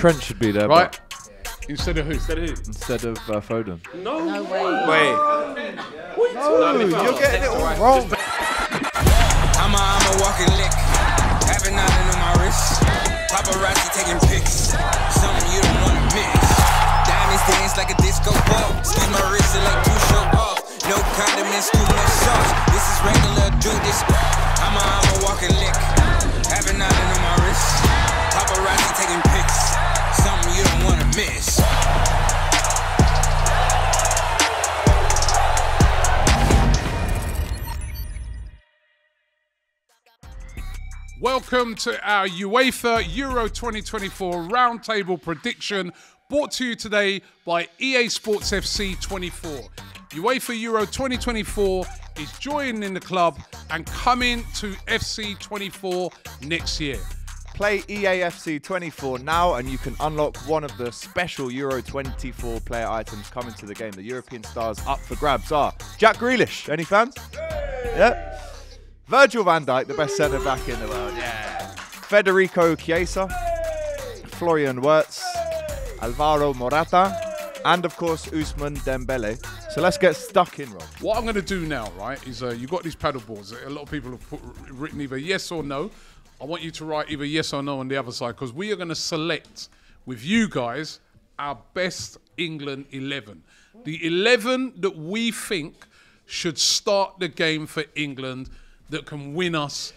Trent should be there, right? but Instead of who? Instead of who? instead of uh, Foden. No. No way. Wait. You're getting it all wrong. I'm a, I'm a walking lick. Having nothing on my wrist. Paparazzi taking pics. Something you don't wanna miss. Diamonds dance like a disco ball. Excuse my wrist it like two show off. No condiments, too much sauce. This is regular, do this. I'm a, I'm a walking lick. Having nothing on my wrist. Paparazzi taking pics. Something you don't wanna miss. Welcome to our UEFA Euro 2024 roundtable prediction brought to you today by EA Sports FC 24. UEFA Euro 2024 is joining in the club and coming to FC 24 next year. Play EAFC 24 now, and you can unlock one of the special Euro 24 player items coming to the game. The European stars up for grabs are Jack Grealish. Any fans? Yep. Virgil van Dijk, the best centre back in the world. Yeah. Federico Chiesa, Florian Wirtz, Alvaro Morata, and of course Ousmane Dembele. So let's get stuck in, Rob. What I'm going to do now, right, is uh, you've got these paddle boards. A lot of people have put, written either yes or no. I want you to write either yes or no on the other side because we are going to select with you guys our best England 11. The 11 that we think should start the game for England that can win us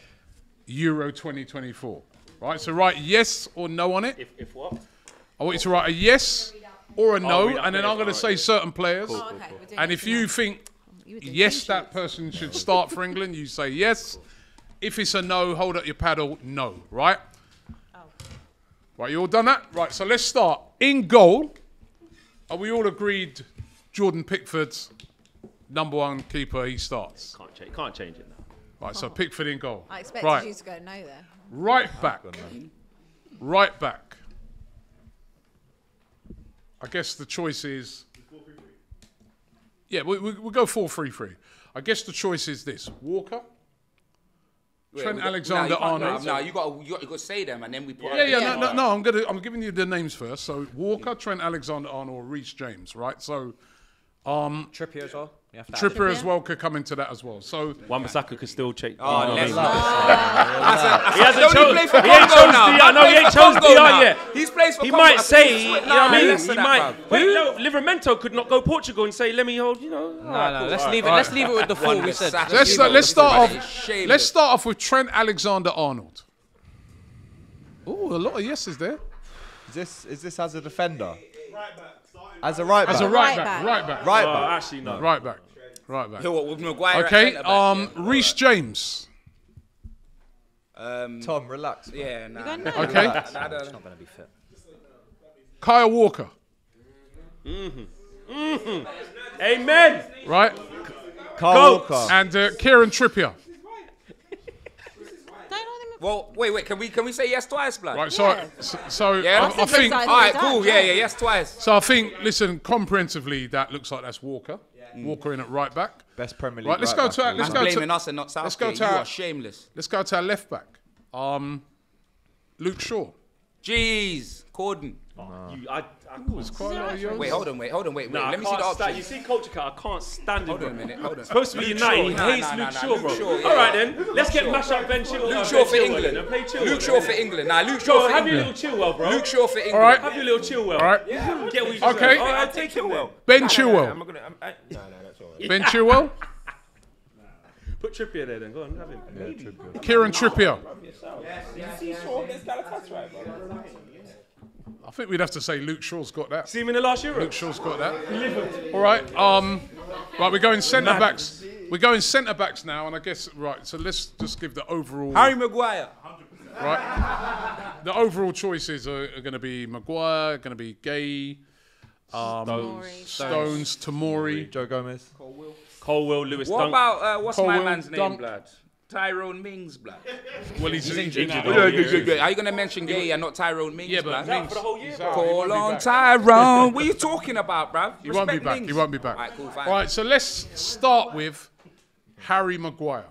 Euro 2024. Right, so write yes or no on it. If, if what? I want you to write a yes or a no, and then I'm going to say certain players. Oh, okay. We're And if you think You were doing yes, that person should start for England, you say yes. If it's a no, hold up your paddle, no, right? Oh. Right, you all done that? Right, so let's start. In goal, are we all agreed Jordan Pickford's number one keeper, he starts? Can't change. Can't change it now. Right, so oh. Pickford in goal. I expected right, you to go no there. right back. Right back. I guess the choice is. Yeah, we, we, we'll go 4 3 3. I guess the choice is this Walker, Trent Alexander Arnold. No, you got you got to say them and then we put. Yeah, yeah, Yeah. no, no, no. I'm gonna, I'm giving you the names first. So Walker, Trent Alexander-Arnold, Reece James, right? So um, Trippier as well. You have to add Trippier as well could come into that as well. So Wan Bissaka could still change. Oh, let's he hasn't Don't chosen. he He ain't Congo chose now? DR. No, he ain't for DR now. yet. He's plays for He Congo. might I say, think you know what I mean? He might. bruv. Wait, no, Livramento could not go Portugal and say, "Let me hold." You know. No, no, let's leave it. Let's leave it with the four we said. Let's start, let's start off. Let's start off with Trent Alexander-Arnold. Oh, a lot of yeses there. Is this is this as a defender? As a right back. As a Right right, back, back. right back, right Oh, back. actually, no. right back, right back. Yo, what, with Maguire Okay, centre back, um, yeah. Reece James. Um, Tom, relax. man. yeah, nah, going nah, no? Okay. nah, nah, nah. Not gonna be fit. Kyle Walker, Amen. right? Carl Goats. Walker. And uh, Kieran Trippier. Don't hold him. Well, wait, wait. Can we can we say yes twice, blood? Right, so, Yeah. so, so Yeah? I, I think All right, cool. yeah. Yeah, yeah, yes twice. So I think, listen, comprehensively, that looks like that's Walker. Yeah. Walker in at right back. Best Premier League. Right, let's right go to our, let's the go world. That's to us and not let's go Southgate. to You our- are shameless. let's go to our left back. Um, Luke Shaw. Jeez, Corden. Oh, you, I, I can't. Quite a lot of yours. Wait, hold on, wait, hold on, wait, wait. Nah, Let me see the can't. You see, Culture Cut, I can't stand Hold him. on a minute, hold on. Supposed to be United. He Nah, hates nah, Luke nah, Shaw, Luke bro. Shaw, yeah, All right yeah. then, let's get mash up Ben Chilwell. Luke uh, Shaw for England. then, and play Chilwell. Luke Shaw for England. Nah, Luke Shaw, Shaw for have your England. little Chilwell, bro. Luke Shaw for England. All right. Have your little Chilwell. All right. Get what you Okay. deserve. All right, take him then. Ben Chilwell. I'm not gonna. I'm, I, no, no, that's all right. Ben Chilwell. Put Trippier there then. Go on, have him. Kieran Trippier. I think we'd have to say Luke Shaw's got that. See him in the last Euro. Luke Shaw's got that. All right. Um, right, we're going centre backs. We're going centre backs now, and I guess right. So let's just give the overall. Harry Maguire. Right. The overall choices are, are going to be Maguire, going to be Guéhi, um, Stones. Stones, Tomori. Joe Gomez. Colwill, Lewis What Dunk. about uh, what's my Colwill, man's name, Dunk. blood? Tyrone Mings, blood. Well, he's, injured. injured. now. Yeah, yeah, yeah. Are you gonna mention Guéhi and not Tyrone Mings, Yeah, but blood? Mings, for the whole year, bro. out. He won't Call on. Tyrone. what are you talking about, bruv? He won't be Respect back. Mings. He won't be back. All right, cool, fine. All right, so let's start with Harry Maguire.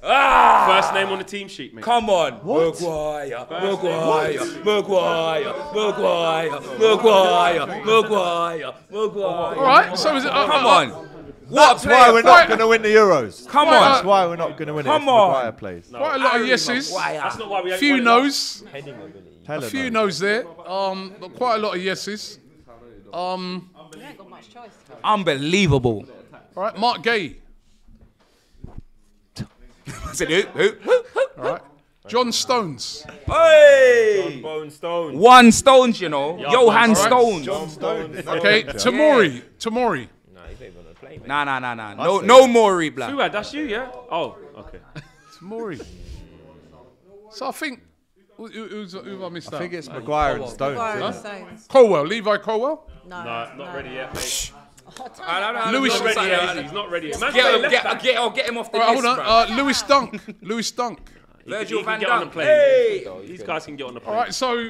First name on the team sheet, mate. Come on. What? Maguire. Maguire. Maguire. Maguire. Maguire. Maguire. Maguire. All right. So is it? Uh, Come uh, on. What That's a why player. we're not going to win the Euros. Come on. That's on. why we're not going to win it. Come on. Maguire plays. Quite a lot of yeses. That's not why we A few wanted no's. Tell A few no. no's there. Um, but quite a lot of yeses. Um, You ain't got much choice. Unbelievable. all right. Marc Guéhi. I said, who? Who? Who? Who? All right. John Stones. Hey! Bone Stone. One Stones, you know. Johan Stones. Okay. Tomori. Tomori. Nah, he's not even gonna play, mate. Nah, nah, nah, nah. No, no Maury, blood. Fuad, that's you, yeah? Oh, okay. Tomori. So I think. Who, who, who's- who have I missed I out? think it's Maguire and Stones. Fire isn't and it? Stones. Colwill. Levi Colwill. No, Nah, not ready yet, mate. Louis- He's not ready yet. is he? He's not ready yet. Man's Get him, left get, back. get, oh, get him off the All right, list, hold on. bruv. Uh, Lewis Dunk. Lewis Dunk. Virgil he can van get on the Dijk. plane. Hey! These guys can get on the All plane. right. So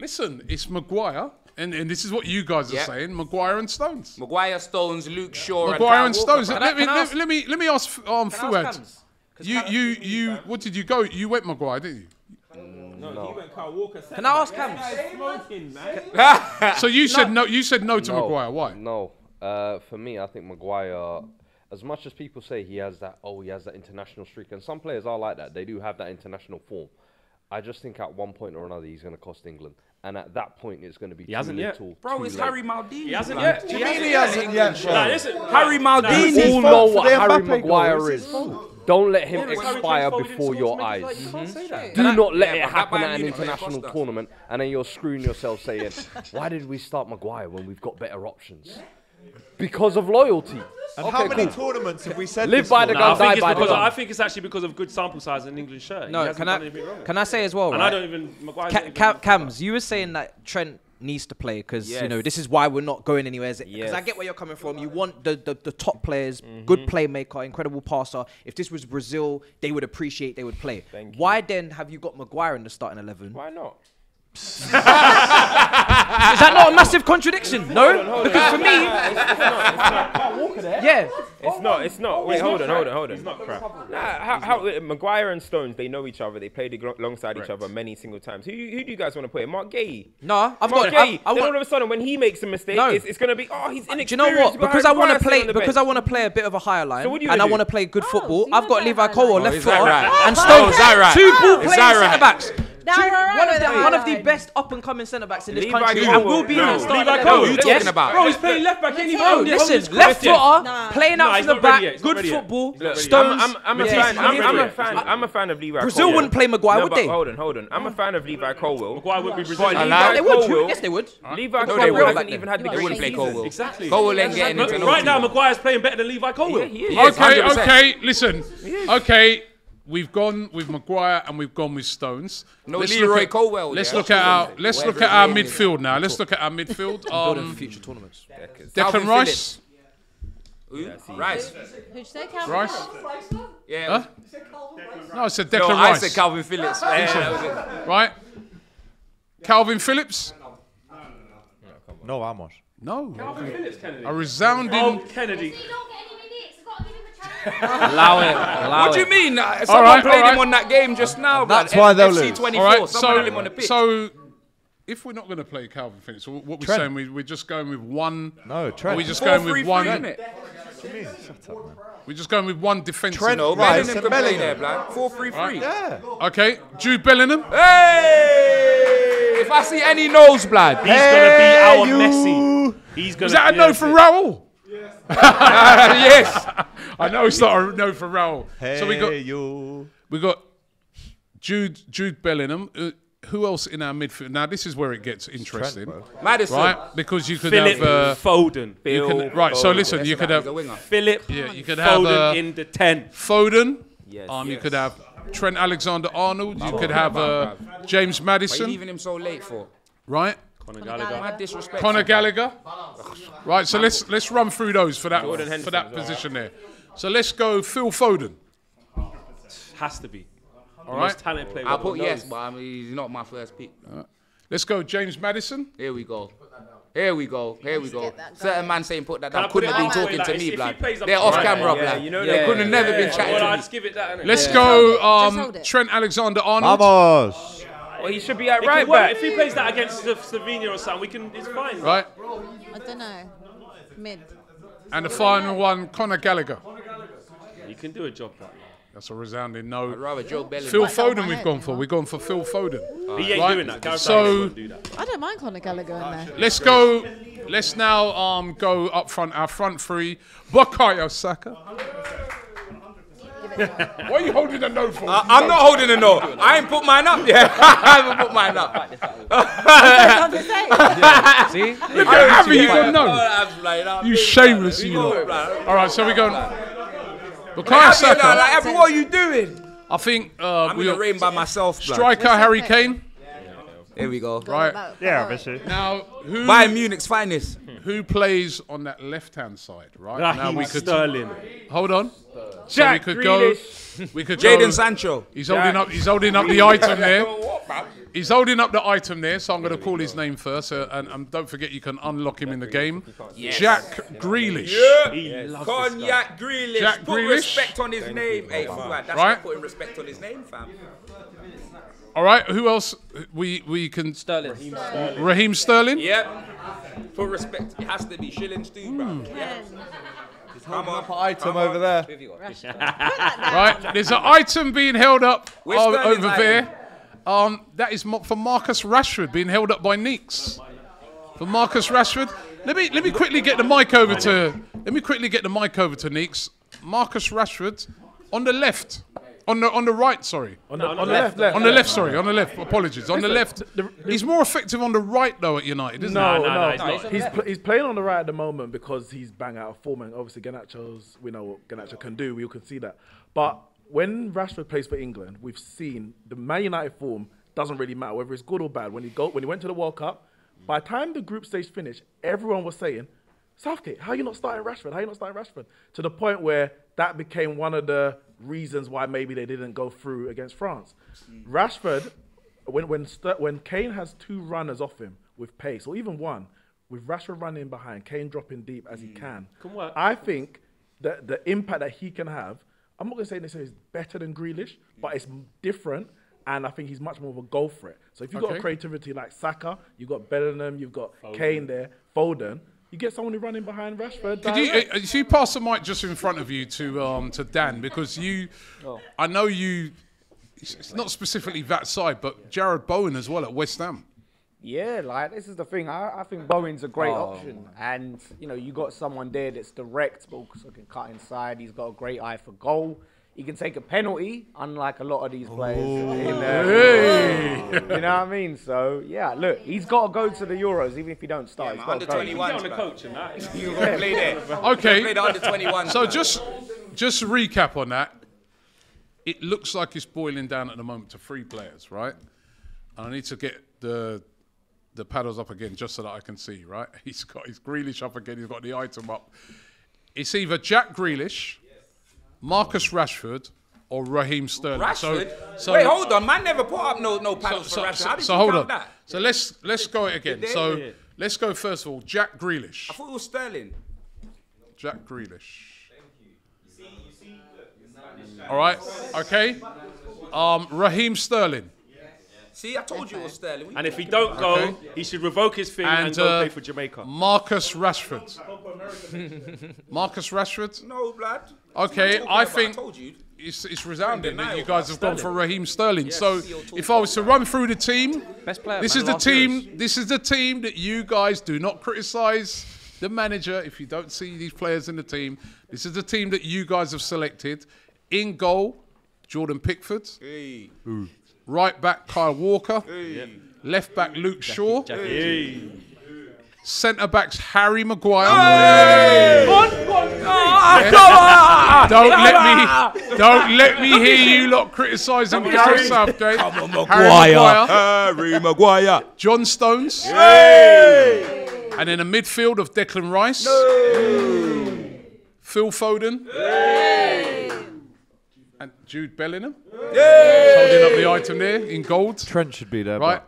listen, it's Maguire, and, and this is what you guys are Yeah. saying: Maguire and Stones. Maguire, Stones, Luke Shaw, Maguire and and Stones. bruv. Let me, I let, ask- let me let me ask um, Can I Fuad. Cams? 'Cause You you you what did you go? You went Maguire, didn't you? No, he went Kyle Walker. Can I ask Cams? So you said no. You said no to Maguire. Why? No. Uh, for me, I think Maguire, as much as people say he has that, oh, he has that international streak, and some players are like that. They do have that international form. I just think at one point or another he's going to cost England, and at that point it's going to be too hasn't yet. Bro, too it's late. Harry Maldini. He hasn't yet. He really hasn't yet, bro. Nah, listen. Harry We Maldini. all know for what Harry Maguire is. Don't let him it's expire Kane's fault he before your score to make eyes. his can't say that. Do not let Yeah, it happen at an international tournament, and then you're screwing yourself saying, "Why did we start Maguire when we've got better options?" Because of loyalty. And Okay, how many cool. tournaments have we said Live this by the Nah, gun, I think die it's by the because gun. I think it's actually because of good sample size in England shirt. He No, can I can I say as well? And I don't even. Maguire's Ca- even- Cam- Cams, you were saying that Trent needs to play because you know this is why we're not going anywhere. Because Yes. I get where you're coming from. You want the, the, the top players, mm-hmm. good playmaker, incredible passer. If this was Brazil, they would appreciate. They would play. Thank you. Why then have you got Maguire in the starting eleven? Why not? Is that not a massive contradiction? No, because for me, yeah, It's not. It's not. Oh, Wait, hold on, hold on, hold on. He's not crap. Nah, how, how Maguire and Stones, they know each other. They played ag- alongside each other many single times. Who, who do you guys want to play? Marc Guéhi. no, I've Mark got. Guéhi. I, I then all of a sudden, when he makes a mistake, No. it's, it's going to be, oh, he's Do you know what? Because I want to play sitting on the because I want to play a bit of a higher line, So what do and I wanna want to do? play good Oh, football. so I've got Levi that Colwill high left line. Oh, is that footer right? and Oh, Stones. right? Two ball Is playing that right? centre backs. Now Two- we're alright one of with the the one of the line. best up and coming centre backs in this Levi country, Colwill. and will be No. in the starting Levi eleven. Colwill. Who you Yes. talking about? Bro, he's playing left back. Ain't even Bro, owned it. listen, left footer, Nah. playing Nah, out he's from the not ready back, he's not good ready yet. football. Look, Stones. I'm, I'm, I'm, a Yes, fan, I'm I'm, I'm a ready. fan. I'm a fan of Levi Brazil Colwill. wouldn't play Maguire, No, would but they? Hold on, hold on. I'm a fan of Levi Colwill. Maguire would be But Brazilian. Levi They would. Colwill, Yes, they would. Levi they Colwill wouldn't. hasn't even had the They wouldn't play season. Colwill. Exactly. Colwill ain't getting Look, into no right now, team. Maguire's playing better than Levi Colwill. Yeah, he is. Okay, 100%. okay. Listen. Okay, we've gone with Maguire and we've gone with Stones. No Let's Leroy look at, Colwill, Let's yeah. look at our let's Whatever look at our midfield now. Let's look at our midfield. Building for Um, future tournaments. Kalvin Declan Rice. Phillips. Who? Rice. Who'd you say, Kalvin? Rice. Yeah. No, I said No, Declan I Rice. said Kalvin Phillips. Yeah, that was it. right. Kalvin Phillips. No, Amos. No. Phillips Kennedy. A resounding. Oh, Kennedy. Allow it. Allow What do you mean? Someone right, played all right. him on that game just now. That's why they'll FC lose. 24. All right. Someone him on the So pitch. so if we're not going to play Kalvin Phillips, so what we're Trent. saying we, we're just going with one. No, Are we just Four, going three, with one? three, innit? We're just going with one defensive. Trent No, Rice Bellingham and can play Bellingham. there, blood. Four, three, three. Yeah. Okay, Jude Bellingham. Hey! If I see any nose, blood. He's gonna be our you. Messi. He's gonna. Is that a yeah, no for Raul? yes. I know it's not a no for Raul. Hey, so we got you. we got Jude Jude Bellingham. Uh, who else in our midfield? Now this is where it gets interesting, bro. Maddison. right? Because you could Philip have uh, Foden. you can, right. So listen, you could have He's a winger. Philip yeah, you could have Foden uh, in the 10. Foden. Yes. Um, you could have Trent Alexander Arnold. You could have uh, James Maddison, leaving him so late for? right? Conor Gallagher. Mad disrespect. Conor Gallagher. Right, so let's let's run through those for that Jordan for that as well. position there. So let's go Phil Foden. Has to be. All Most talented player. I'll put yes, but I mean, he's not my first pick. Let's go James Maddison. Here we go. Here we go. Here we go. Certain man saying put that Can down. put Couldn't have been talking like, to me, if he blood. They're off front, camera, yeah, blood. you know They couldn't have never been Well, chatting I'll to me. just give it that. Let's Yeah. go. Um. Trent Alexander-Arnold. Vamos. Well, he should be at It right can work. back. If he plays that against Slo- Slovenia or something, we can. It's fine. Right. I don't know. Mid. And the final one, Conor Gallagher. You can do a job that. That's a resounding I'd no. rather Joe Bellingham. Phil Like that Foden my we've head, gone for. you know. We've gone for Phil Foden. He ain't Right. doing that. Gareth So- won't do that. I don't mind Conor Gallagher in there. Let's go. Let's now um, go up front. Our front three: Bukayo Saka. Why are you holding a no for? I- I'm not holding a no. I ain't put mine up yet. I haven't put mine up. I'm just saying. See? Look at Abby, you got no. I'm like, You shameless, you We lot. go, blood. All right, so we go. Abby, Bukayo like, Saka. Abby, what are you doing? I think uh, I'm we in the rain by myself, striker Harry Kane. Here we go. Right. Yeah, obviously. Now, who Bayern Munich's finest. who plays on that left-hand side? Right now, Raheem we could Sterling. hold on. Jack so we could Grealish. go. We could Jadon. Sancho. He's holding up. He's holding up the item there. He's holding up the item there, so I'm going to call his name first. Uh, and, and don't forget, you can unlock him in the game. Jack Grealish. He loves this guy. Cognac Grealish. Jack Put Grealish. respect on his name. Hey, Fuad, that's Right. not putting respect on his name, fam. All right. Who else? We we can. Sterling. Raheem Sterling. Yep. Put respect. It has to be shillings too, bro. Yeah. Come on. Item over there. Right. There's an item being held up Where's o- Sterling's over item? there. Um, that is mo- for Marcus Rashford being held up by Neeks. For Marcus Rashford. Let me let me quickly get the mic over to. Let me quickly get the mic over to Neeks. Marcus Rashford on the left. On the on the right, sorry. On the, on the left, left. On the left, sorry. On the left. Apologies. On the left. He's more effective on the right though at United, isn't No, no, no, no, he's he's, not. he's, pl- he's playing on the right at the moment because he's bang out of form, and obviously Garnacho's, we know what Garnacho can do. We all can see that. But when Rashford plays for England, we've seen the Man United form doesn't really matter whether it's good or bad. When he go, when he went to the World Cup, by the time the group stage finished, everyone was saying, Southgate, how are you not starting Rashford? How are you not starting Rashford? To the point where that became one of the reasons why maybe they didn't go through against France. Rashford, when when when Kane has two runners off him with pace, or even one, with Rashford running behind, Kane dropping deep as he can, Can work. I think that the impact that he can have, I'm not going to say necessarily is better than Grealish, but it's different. And I think he's much more of a goal threat. So if you've got Okay. creativity like Saka, you've got Bellingham, you've got Kane there, Foden, you get someone running behind Rashford. Could you, uh, if you pass the mic just in front of you to um, to Dan because you, I know you. It's it's not specifically that side, but Jarrod Bowen as well at West Ham. Yeah, like this is the thing. I, I think Bowen's a great option, and you know you got someone there that's direct, but also can cut inside. He's got a great eye for goal. He can take a penalty, unlike a lot of these players. In, uh, you know what I mean? So yeah, look, he's got to go to the Euros, even if he don't start. Yeah, he's man, got under Get 21. on the coach and that. You gonna play there. Okay. Play the under 21. So just just to recap on that, it looks like it's boiling down at the moment to three players, right? And I need to get the the paddles up again just so that I can see, right? He's got his Grealish up again. He's got the item up. It's either Jack Grealish, Marcus Rashford, or Raheem Sterling. Rashford. So, so Wait, hold on. Man never put up no no So, paddles so, for Rashford. How did so you hold count on. that? So let's let's go it again. So Yeah. let's go first of all. Jack Grealish. I thought it was Sterling. Jack Grealish. All right. Okay. Um, Raheem Sterling. See, I told you it was Sterling. And if he don't go, Okay. he should revoke his thing and, And go uh, play for Jamaica. Marcus Rashford. Marcus Rashford. No, blood. Okay, I'm about. think I told you. It's, it's resounding that you guys have gone for Raheem Sterling. so see, you're talking if I was to run through the team, Best player. this man, is the team. years. This is the team that you guys do not criticise the manager if you don't see these players in the team. This is the team that you guys have selected. In goal, Jordan Pickford. Hey. Right back, Kyle Walker. Left back, Luke Shaw. Hey. Centre backs, Harry Maguire. Ah, Don't let me, don't let me hear you lot criticising Gareth Southgate. Come on, Harry Maguire, Harry Maguire. John Stones, and in a midfield of Declan Rice, Phil Foden, and Jude Bellingham. Holding up the item there in gold. Trent should be there. Right.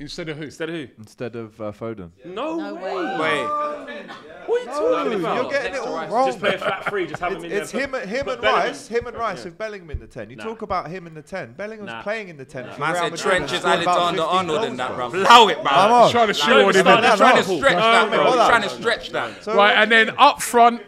Instead of who? Instead of who? Instead of uh, Foden. No, No way. way. Wait. What are you talking about? You're getting it all wrong. Just play a flat free. Just have him in It's, there. it's him, Put- him put and Bellingham. Rice, him and Rice Yeah. with Bellingham in the ten. You Nah. talk about him in the ten. Bellingham's Nah. playing in the ten. for Man Real said Madrid Trent and is scored Alexander Arnold in that, bro. bro. Allow it, Come bro. on. Trying to Nah, shoehorn him start in. that Trying to stretch No, that, no, bro. no. Trying to stretch that. So Right, and then up front,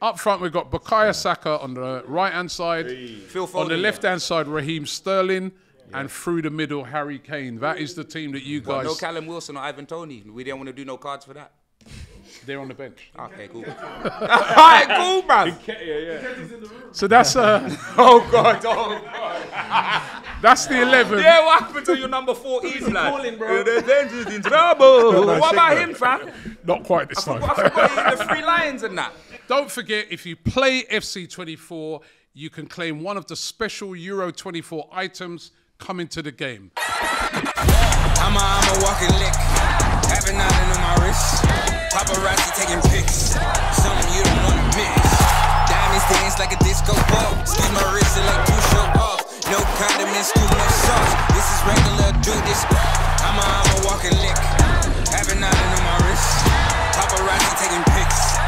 up front we've got Bukayo Saka on the right hand side. Phil On the left hand side, Raheem Sterling. And through the middle, Harry Kane. That is the team that you Well, guys. no Callum Wilson or Ivan Toney. We didn't want to do no cards for that. They're on the bench. Okay, cool. Alright, cool, man. So that's uh, Oh god, oh god. that's the eleven. Yeah, what happened to your number four East lad? bro. The Avengers in trouble. What about him, fam? Not quite this time. I forgot the Three Lions and that. Don't forget, if you play FC24, you can claim one of the special Euro 24 items come into the game. I'm a, I'm a walking lick, on my wrist. Paparazzi taking pics, something you don't wanna miss. Diamonds dance like a disco ball, my wrist and like two show off. No condiments, sauce. This is regular, do this. I'm a, I'm a walking lick, on my wrist. Paparazzi taking pics.